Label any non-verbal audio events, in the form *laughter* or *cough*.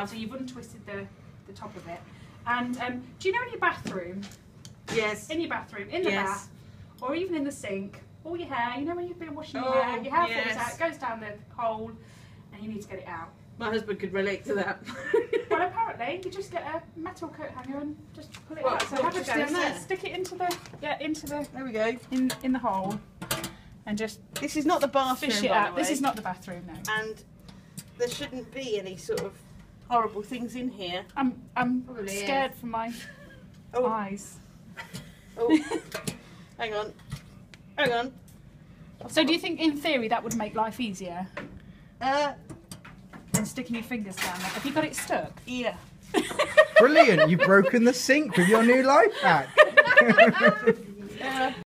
have. So you've untwisted the, the top of it. And um, do you know in your bathroom, Yes. in your bathroom, in the Yes. bath, or even in the sink, all your hair, you know when you've been washing your Oh, hair, your hair yes. falls out, it goes down the hole, and you need to get it out. My husband could relate to that. *laughs* Well, apparently, you just get a metal coat hanger and just pull it out. So have a go. So stick it into the yeah into the there we go. in in the hole, and just This is not the bathroom, fish it out. This is not the bathroom now. And there shouldn't be any sort of horrible things in here. I'm I'm Probably is. scared for my Oh, eyes. oh. *laughs* hang on. Hang on. So do you think, in theory, that would make life easier Uh, than sticking your fingers down there? Have you got it stuck? yeah. Brilliant! You've broken the sink with your new life hack. *laughs* *laughs* Uh,